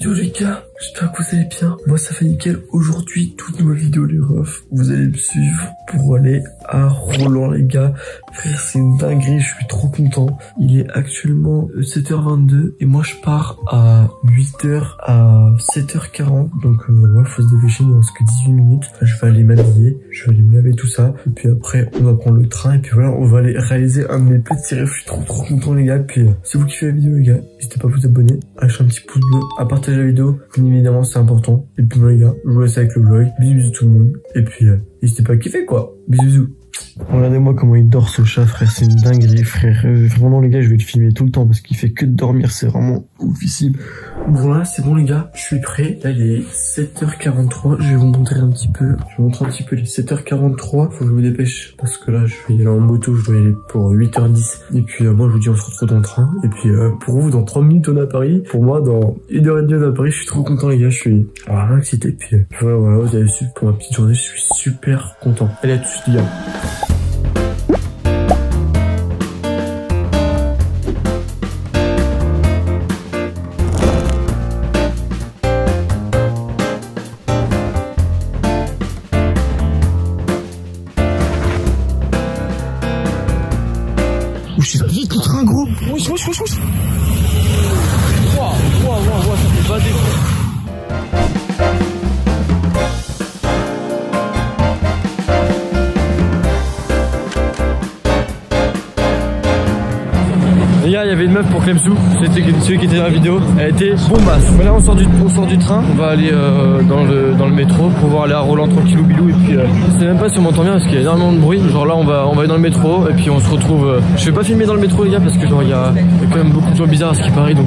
Gars, j'espère que vous allez bien. Moi ça fait nickel. Aujourd'hui, toute nouvelle vidéo les refs. Vous allez me suivre pour aller à Roland les gars. Frère, c'est une dinguerie, je suis trop content. Il est actuellement 7h22 et moi je pars à 8h à 7h40. Donc euh, ouais, faut se dépêcher, il ne reste que 18 minutes. Je vais aller m'habiller, je vais aller me laver tout ça. Et puis après, on va prendre le train et puis voilà, on va aller réaliser un de mes petits rêves. Je suis trop trop content les gars. Puis euh, si vous kiffez la vidéo les gars, n'hésitez pas à vous abonner, à lâcher un petit pouce bleu, à partager la vidéo, évidemment c'est important. Et puis moi les gars, je vous laisse avec le vlog. Bisous bisous tout le monde. Et puis euh, n'hésitez pas à kiffer quoi. Bisous bisous. Regardez-moi comment il dort ce chat frère, c'est une dinguerie frère. Euh, vraiment les gars, je vais le filmer tout le temps parce qu'il fait que de dormir, c'est vraiment oufissime. Bon là c'est bon les gars, je suis prêt. Là il est 7h43, je vais vous montrer un petit peu. Je vous montrer un petit peu les 7h43. Faut que je me dépêche parce que là je vais y aller en moto, je dois y aller pour 8h10. Et puis euh, moi je vous dis on se retrouve dans le train. Et puis euh, pour vous dans 3 minutes on est à Paris. Pour moi dans 1h30 on à Paris, je suis trop content les gars, je suis vraiment excité. Puis euh, voilà, voilà, vous avez su pour ma petite journée, je suis super content. Allez à tous les gars. Il y avait une meuf pour Clemsou, c'était celui qui était dans la vidéo. Elle était bombasse. Là, on sort du, on sort du train, on va aller euh, dans, le, dans le métro pour pouvoir aller à Roland tranquillou bilou. Et puis, euh, je sais même pas si on m'entend bien parce qu'il y a énormément de bruit. Genre là, on va, on va aller dans le métro et puis on se retrouve. euh, je vais pas filmer dans le métro, les gars, parce que genre il y y a quand même beaucoup de gens bizarres à ce qui paraît, donc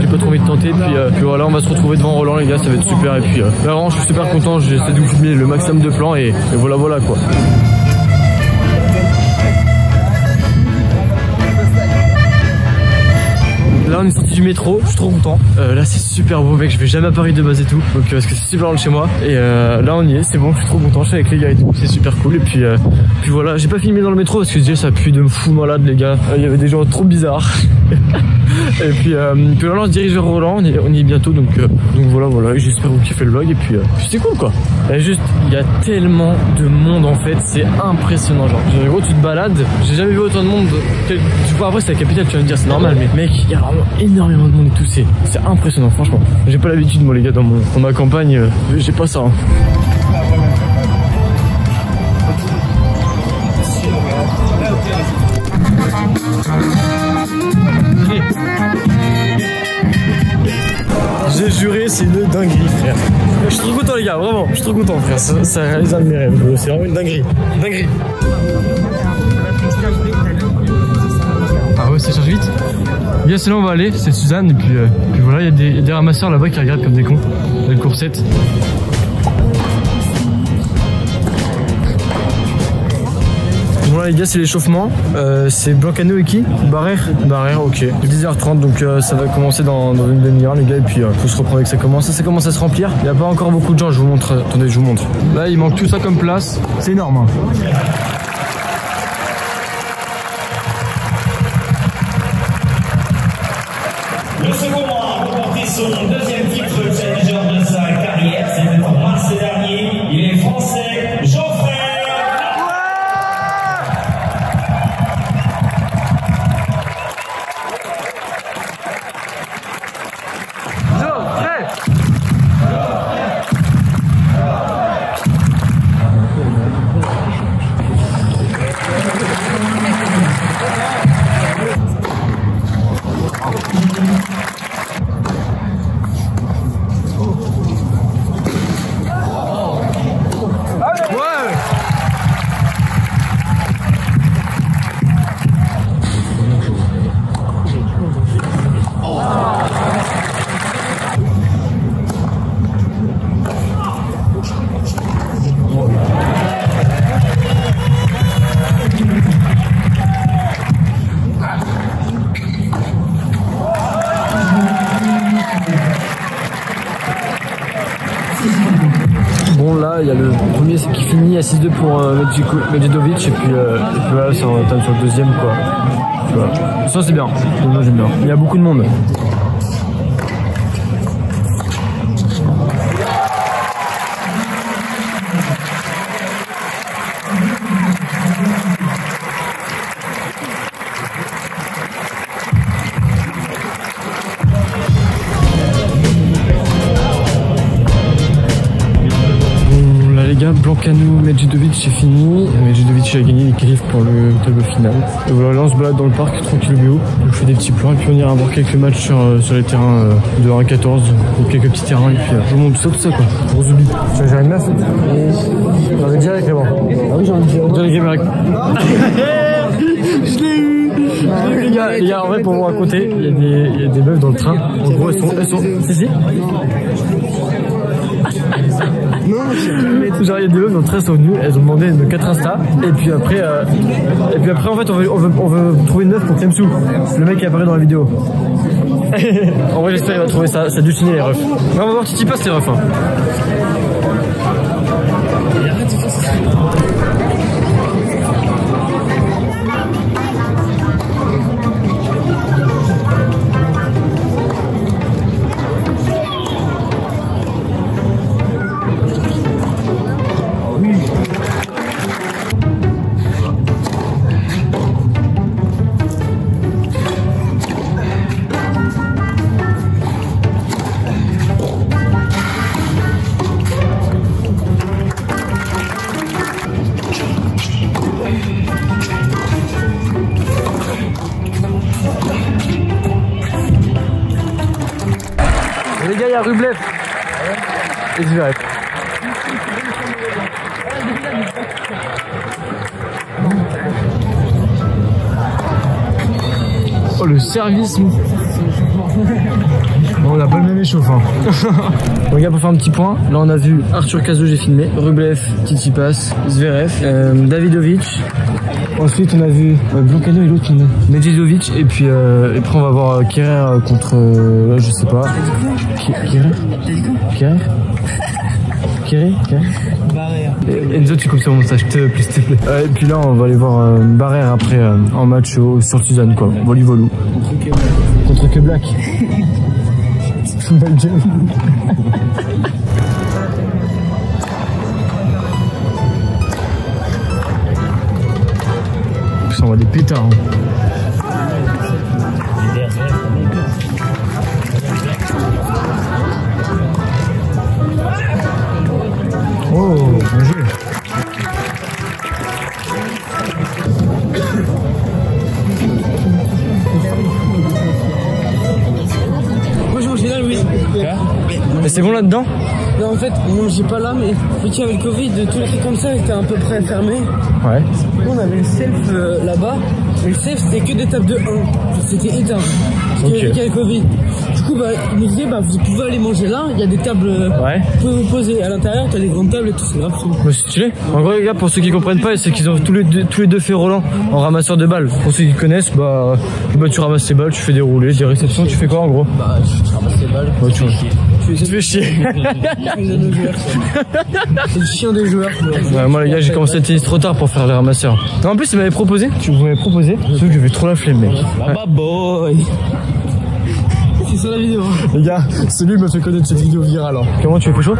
j'ai pas trop envie de tenter. Puis, puis voilà, on va se retrouver devant Roland, les gars, ça va être super. Et puis, là, vraiment, je suis super content. J'essaie de vous filmer le maximum de plans et voilà, voilà quoi. Là on est sorti du métro, je suis trop content. Euh, là c'est super beau mec, je vais jamais à Paris de base et tout. Donc euh, parce que c'est super loin de chez moi. Et euh, là on y est, c'est bon, je suis trop content, je suis avec les gars et tout, c'est super cool. Et puis, euh, puis voilà, j'ai pas filmé dans le métro parce que déjà ça pue de fou malade les gars. Il y avait des gens trop bizarres. et puis, puis là on se dirige vers Roland, on y est, bientôt donc, donc voilà voilà, j'espère vous kiffez le vlog et puis, c'est cool quoi. Et juste, il y a tellement de monde en fait, c'est impressionnant genre. En gros tu te balades, j'ai jamais vu autant de monde. Tu vois après c'est la capitale, tu vas me dire c'est normal mais mec, il y a vraiment énormément de monde c'est c'est impressionnant franchement. J'ai pas l'habitude moi les gars dans, mon, dans ma campagne, euh, j'ai pas ça. hein. J'ai juré, c'est une dinguerie, frère. Je suis trop content, les gars, vraiment. Je suis trop content, frère. Ça, ça réalise un de mes rêves. C'est vraiment une dinguerie. Dinguerie. Vite. Bien, c'est là où on va aller. C'est Suzanne. Et puis, euh, puis voilà, il y, a des- il y a des ramasseurs là-bas qui regardent comme des cons. Les coursettes. Bon là les gars c'est l'échauffement, Euh, c'est Blancano et qui? Barrère? Barrère ok. 10h30 donc euh, ça va commencer dans, dans une demi-heure les gars et puis euh, faut se reprendre avec ça commence. Ça, ça commence à se remplir. Il n'y a pas encore beaucoup de gens, je vous montre. Attendez je vous montre. Là il manque tout ça comme place. C'est énorme. hein. À 6-2 pour euh, Medjidovic et puis, euh, et puis voilà ça entame sur le deuxième quoi. Ça c'est bien, j'aime bien. Il y a beaucoup de monde. Blancano, Medjedovic, c'est fini. Medjedovic a gagné les qualifs pour le tableau final. Et voilà, là on se balade dans le parc, tranquille bio. On fait des petits plans et puis on ira voir quelques matchs sur, euh, sur les terrains euh, de 1 à 14, ou quelques petits terrains et puis euh, je vous montre tout ça, tout ça quoi. Gros oubli. Gérer une meuf On avait direct là-bas. Ah oui, j'ai envie de dire. Direct, Je l'ai eu les gars, les gars, en vrai, pour vous raconter, il y, a des, il y a des meufs dans le train. En gros, elles sont. Elles sont... Si, si. Genre, il y a des meufs elles sont venues, elles ont demandé de 4 Insta. Et puis après, euh, et puis après, en fait, on veut, on veut, on veut trouver une meuf pour Clemsou. Le mec qui apparaît dans la vidéo. en vrai, j'espère qu'il va trouver ça. Ça a dû signer les refs. On va voir Titi passe les refs. Hein. Rublev. Et Zverev. Oh le service Bon, on n'a pas le même échauffe hein. Gars pour faire un petit point Là on a vu Arthur Cazot j'ai filmé Rublev, Tsitsipas, Zverev, euh, Davidovic Ensuite on a vu euh, Blancano et l'autre Medjedovic et puis euh, et après on va voir euh, Kerrer euh, contre euh, je sais pas Kerrer Et- Enzo tu coupes sur mon message s'il te plaît s'il te plaît Et puis là on va aller voir euh, après euh, en match au, sur Suzanne quoi Voli volou Contre que Black Ma gueule. Ça envoie des pétards. hein. Mais c'est bon là-dedans Non, en fait, non, j'ai pas là, mais vu qu'il y avait le Covid, tous les trucs comme ça étaient à peu près fermés. Ouais. Nous, on avait le self euh, là-bas, mais le self c'était que des tables de 1. C'était éteint. Parce Ok. qu'il y avait le Covid. Du coup, bah, il nous disait, bah, vous pouvez aller manger là, il y a des tables. euh, Ouais. Vous pouvez vous poser à l'intérieur, t'as des grandes tables et tout, c'est grave. Bah, c'est stylé. En gros, les gars, pour ceux qui comprennent pas, c'est qu'ils ont tous les deux, tous les deux fait Roland en ramasseur de balles. Pour ceux qui connaissent, bah, bah, tu ramasses tes balles, tu fais des roulés, des réceptions, tu fais quoi en gros Bah, tu ramasses les balles. Ouais, tu. Tu fais chier. Ça. C'est le chien des joueurs. Ouais, moi les gars j'ai commencé à tennis trop tard pour faire les ramasseurs. Non, en plus il m'avait proposé, tu m'avais proposé, sauf que j'avais trop la flemme mec. Ouais. boy C'est sur la vidéo. Les gars, celui m'a fait connaître cette vidéo virale. hein. Comment tu fais chaud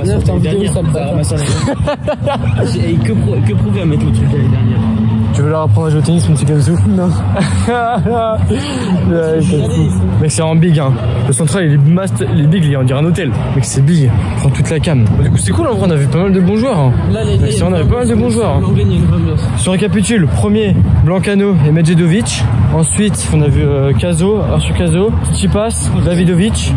Regarde, t'es en vidéo, ça me parle. Et que, pro- que prouver à mettre le truc l'année dernière Tu veux leur apprendre à jouer au tennis, mon petit Non. Mec, c'est en big, hein. Le central, il est, mast... il est big, il est on dirait un hôtel. Mec, c'est big. Il prend toute la cam. Du coup, c'est cool, en vrai, on avait pas mal de bons joueurs. hein. Là, les on avait pas mal de bons joueurs. hein. On. Si on récapitule, premier, Blancano et Medjedovic. Ensuite, on a vu euh, Caso, Arthur Caso, Tsipas, Davidovic.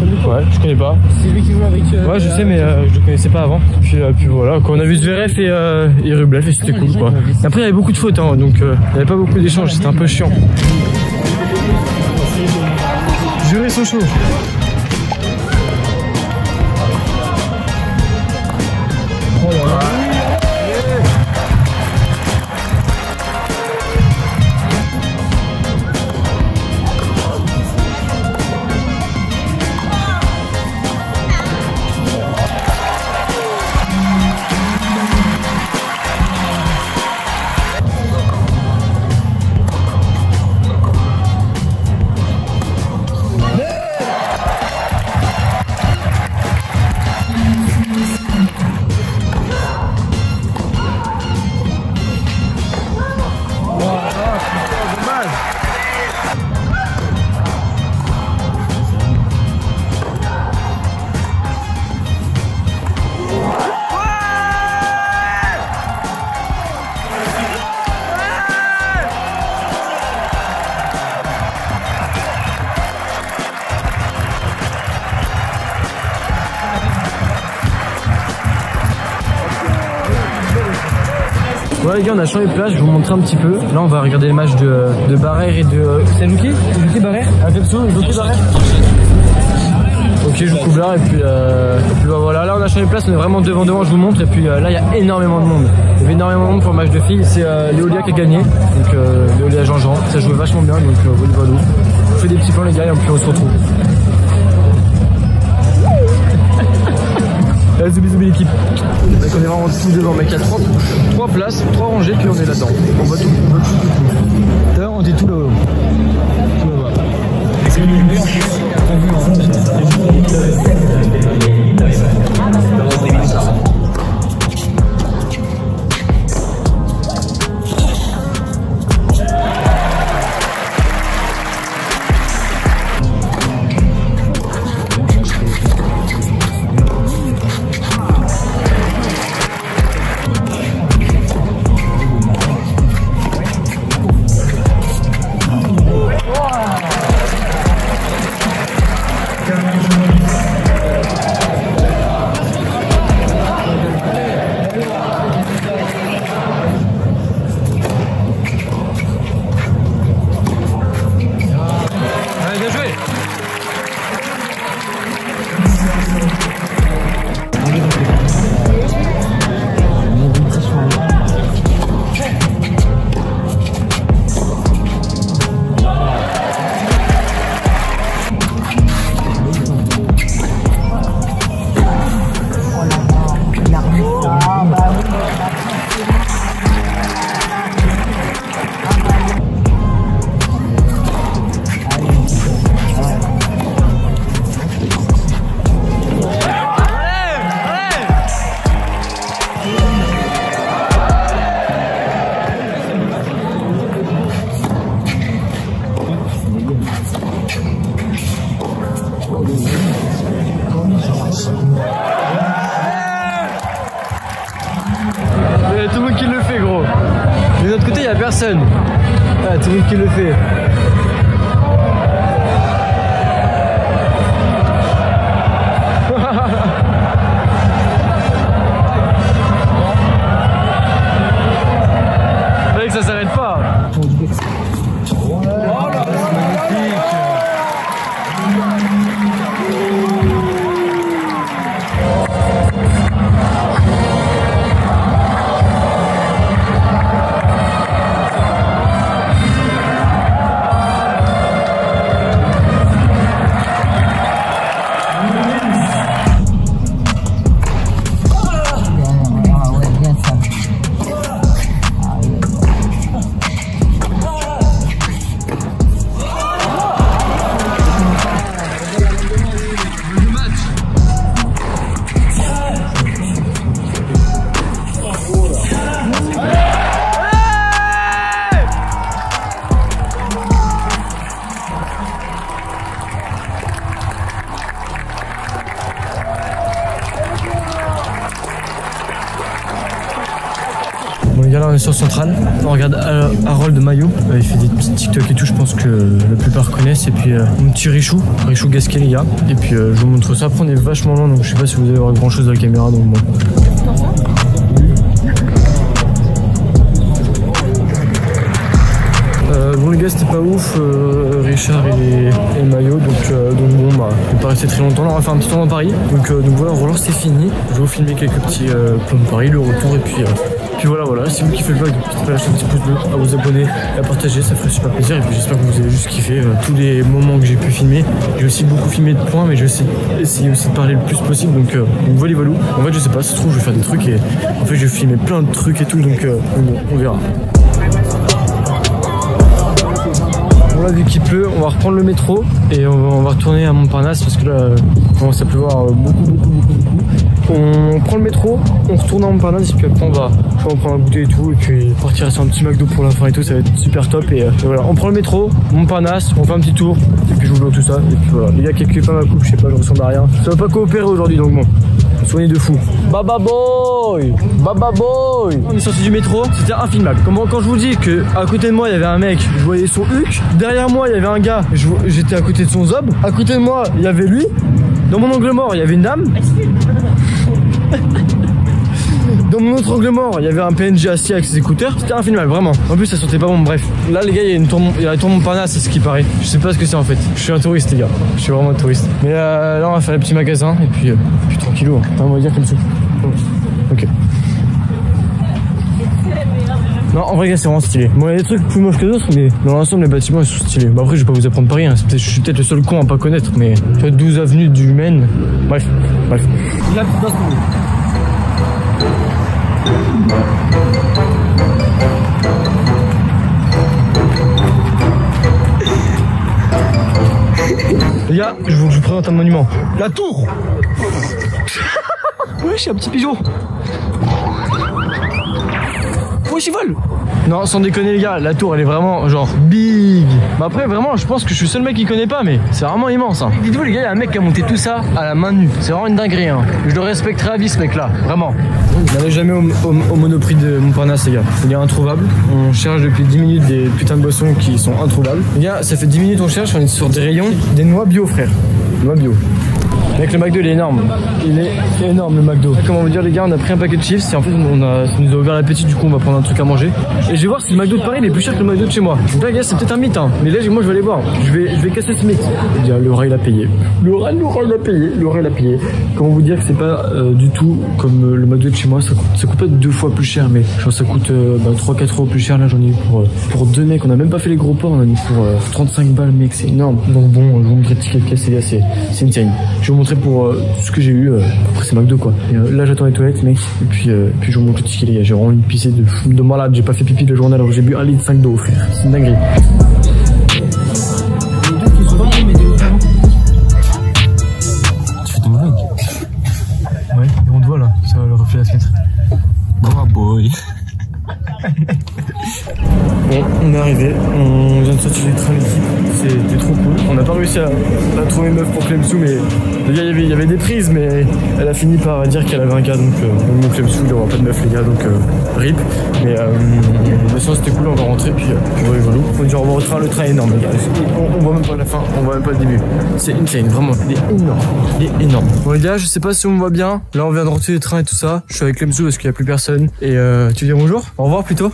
Ouais, je connais pas. C'est lui qui joue avec. Euh, ouais, je sais, mais euh, je le connaissais pas avant. Puis, euh, puis voilà, quoi, on a vu Zverev et, et Rublev et c'était cool quoi. Après, il y avait beaucoup de fautes, hein, donc il n'y avait pas beaucoup d'échanges, c'était un peu chiant. Juré Sochaux. Oh là là. Bon les gars, on a changé de place, je vais vous montrer un petit peu. Là, on va regarder les matchs de, de Barrère et de... C'est Luki Luki Barrère Ah, Luki Barrère Ok, je vous coupe là et puis, euh, et puis bah, voilà, là on a changé de place, on est vraiment devant devant, je vous montre et puis euh, là il y a énormément de monde. Il y avait énormément de monde pour le match de filles, c'est euh, Léolia qui a gagné, donc euh, Léolia Jean-Jean, ça jouait vachement bien donc euh, voilà, voilà. On fait des petits plans les gars et puis on se retrouve. Zoubi zoubi l'équipe. Donc on est vraiment tout devant, mec, il y a trois, trois places, trois rangées, puis on est là-dedans. On voit tout, on voit tout, tout, tout. D'ailleurs, on dit tout là-haut. Tout là-bas. Y a tout le monde qui le fait, gros. De l'autre côté, il n'y a personne. Ah, tout le monde qui le fait. Est sur on regarde euh, Harold Maillot, Euh, il fait des petits TikTok et tout, je pense que la plupart connaissent. Et puis euh, mon petit Richou, Richou gars. Et puis euh, je vous montre ça, après on est vachement loin donc je sais pas si vous allez voir grand chose à la caméra donc bon. Euh, bon les gars c'était pas ouf, euh, Richard et, et Maillot donc, euh, donc bon bah on va pas rester très longtemps, là on va faire un petit tour dans Paris. Donc, euh, donc voilà Roland c'est fini, je vais vous filmer quelques petits euh, plans de Paris, le retour et puis, euh, puis voilà voilà si vous kiffez le vlog n'hésitez pas à lâcher un petit pouce bleu, à vous abonner, à partager ça ferait super plaisir et puis j'espère que vous avez juste kiffé euh, tous les moments que j'ai pu filmer, j'ai aussi beaucoup filmé de points mais je vais essayer, aussi de parler le plus possible donc, euh, voilà voilà, en fait je sais pas, ça se trouve je vais faire des trucs et en fait je vais filmer plein de trucs et tout donc, euh, bon on verra. Bon là vu qu'il pleut, on va reprendre le métro et on va, on retourner à Montparnasse parce que là euh, il commence à pleuvoir beaucoup beaucoup beaucoup beaucoup. On prend le métro, on retourne à Montparnasse et puis après on va, je en prendre un goûter et tout et puis partir sur un petit McDo pour la fin et tout, ça va être super top et, euh, et voilà. On prend le métro, Montparnasse, on fait un petit tour et puis je vous bloque tout ça et puis voilà. Les gars qui pas ma coupe, je sais pas, je ressemble à rien. Ça va pas coopérer aujourd'hui donc bon. Soignez de fou. Baba boy Baba boy On est sorti du métro, c'était infilmable. Comment quand je vous dis que à côté de moi il y avait un mec, je voyais son huc, derrière moi il y avait un gars, j'étais à côté de son zob, à côté de moi il y avait lui, dans mon angle mort il y avait une dame. Dans mon autre angle mort, il y avait un PNJ assis avec ses écouteurs. C'était infilmable, vraiment. En plus, ça sentait pas bon. Bref, là, les gars, il y a une tour, il y a la tour Montparnasse, c'est ce qui paraît. Je sais pas ce que c'est en fait. Je suis un touriste, les gars. Je suis vraiment un touriste. Mais euh, là, on va faire les petits magasins et puis, euh, tranquillou. Hein. On va dire comme ça. Ok. Non, en vrai, c'est vraiment stylé. Bon, il y a des trucs plus moches que d'autres, mais dans l'ensemble, les bâtiments, ils sont stylés. Bon, après, je vais pas vous apprendre Paris, hein. Je suis peut-être le seul con à pas connaître, mais tu vois, 12 avenues du Maine. Bref, bref. Là, Les gars, je vous, je vous présente un monument. La tour Wesh, un petit pigeon Wesh, il vole Non, sans déconner les gars, la tour elle est vraiment genre big Mais après vraiment, je pense que je suis le seul mec qui connaît pas, mais c'est vraiment immense hein. Dites-vous les gars, il y a un mec qui a monté tout ça à la main nue. C'est vraiment une dinguerie hein. Je le respecterai à vie ce mec là, vraiment. Je n'avais jamais au, au, au monoprix de Montparnasse les gars. Il est introuvable. On cherche depuis 10 minutes des putains de boissons qui sont introuvables. Les gars, ça fait 10 minutes on cherche, on est sur des rayons, des noix bio frère. Noix bio. Mec, le McDo il est énorme. Il est énorme le McDo. Comment vous dire les gars, on a pris un paquet de chips et en fait on a, ça nous a ouvert l'appétit du coup on va prendre un truc à manger. Et je vais voir si le McDo de Paris est plus cher que le McDo de chez moi. Là gars c'est peut-être un mythe hein. Mais là moi je vais aller voir. Je vais, je vais casser ce mythe. Dire Laura il a payé. Il a payé. Laura il a payé. Comment vous dire que c'est pas euh, du tout comme euh, le McDo de chez moi. Ça coûte, ça coûte pas deux fois plus cher mais genre ça coûte euh, bah, 3-4 euros plus cher. Là j'en ai eu pour, euh, pour deux mecs. On a même pas fait les gros ports. On a mis pour euh, 35 balles mec c'est énorme. Donc bon je vous montrer le ticket de caisse les gars c'est c'est insane. Je vous pour euh, ce que j'ai eu. euh, après c'est McDo quoi. Et, euh, là j'attends les toilettes mec. Et puis, puis je vous montre le ticket les gars. J'ai vraiment une pissée de, fou- de malade. J'ai pas fait pipi de la journée alors que j'ai bu 1 litre 5 d'eau frère. C'est une dinguerie. Tu fais ton vlog Ouais, et on te voit là, ça le reflet de la fenêtre. Oh boy. Bon, on est arrivé, on vient de sortir du train l'équipe, c'était trop cool. On n'a pas réussi à, trouver une meuf pour Clemsou, mais les gars, il y avait- des prises, mais elle a fini par dire qu'elle avait un gars, donc euh, mon Clemsou, il n'y aura pas de meuf, les gars, donc euh, rip. Mais, euh, mais c'était cool, on va rentrer, puis, euh, puis voilà, voilà. On dit au revoir au train, le train est énorme, les gars. On, on voit même pas la fin, on voit même pas le début. C'est insane, vraiment, il est énorme, il est énorme. Bon, les gars, je sais pas si on me voit bien. Là, on vient de rentrer le train et tout ça. Je suis avec Clemsou parce qu'il n'y a plus personne. Et euh, tu veux dire bonjour? Au revoir plutôt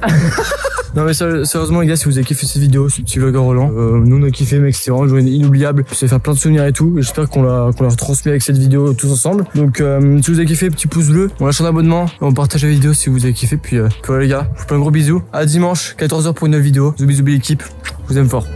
non mais sé- sérieusement les gars si vous avez kiffé cette vidéo, ce petit vlog Roland, euh, nous on a kiffé mec c'était vraiment une journée inoubliable, ça fait faire plein de souvenirs et tout, j'espère qu'on l'a qu'on l'a retransmis avec cette vidéo tous ensemble. Donc euh, si vous avez kiffé, petit pouce bleu, on lâche un abonnement, on partage la vidéo si vous avez kiffé, puis, euh, puis voilà les gars, je vous fais un gros bisou, à dimanche 14h pour une nouvelle vidéo, bisous bisous l'équipe, je vous aime fort.